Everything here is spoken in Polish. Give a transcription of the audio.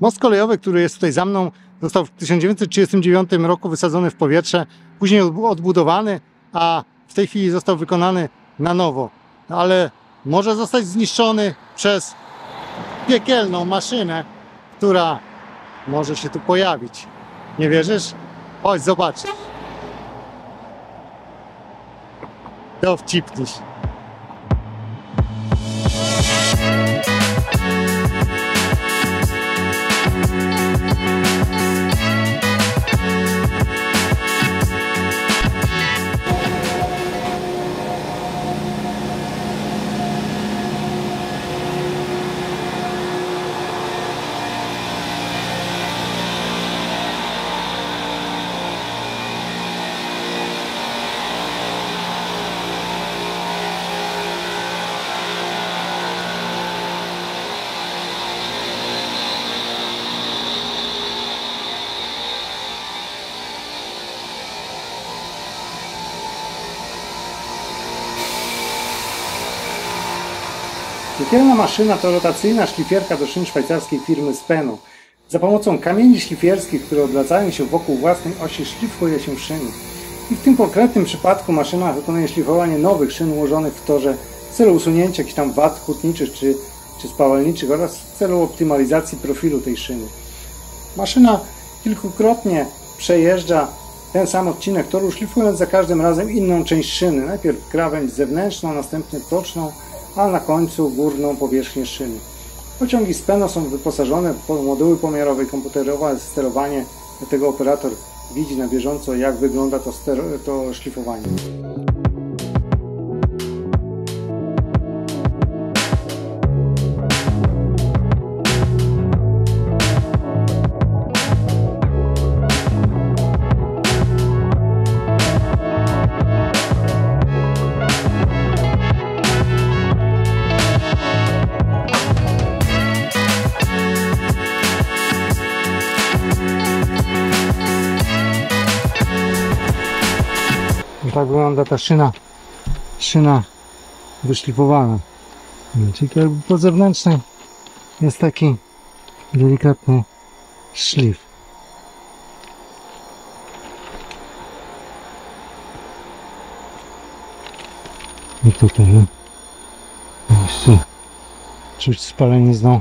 Most kolejowy, który jest tutaj za mną, został w 1939 roku wysadzony w powietrze, później odbudowany, a w tej chwili został wykonany na nowo. Ale może zostać zniszczony przez piekielną maszynę, która może się tu pojawić. Nie wierzysz? Chodź, zobaczysz. Dowcipniś. Piekielna maszyna to rotacyjna szlifierka do szyn szwajcarskiej firmy Spenu. Za pomocą kamieni szlifierskich, które obracają się wokół własnej osi, szlifuje się szyny. I w tym konkretnym przypadku maszyna wykonuje szlifowanie nowych szyn ułożonych w torze w celu usunięcia jakichś tam wad hutniczych czy, czy spawalniczych oraz w celu optymalizacji profilu tej szyny. Maszyna kilkukrotnie przejeżdża ten sam odcinek toru, szlifując za każdym razem inną część szyny. Najpierw krawędź zewnętrzną, następnie toczną, a na końcu górną powierzchnię szyny. Pociągi z PENO są wyposażone w moduły pomiarowe i komputerowe sterowanie, dlatego operator widzi na bieżąco jak wygląda to, to szlifowanie. Tak wygląda ta szyna, szyna wyszlifowana. Czyli jakby po zewnętrznej jest taki delikatny szlif. I tutaj no. jeszcze czuć spalenizną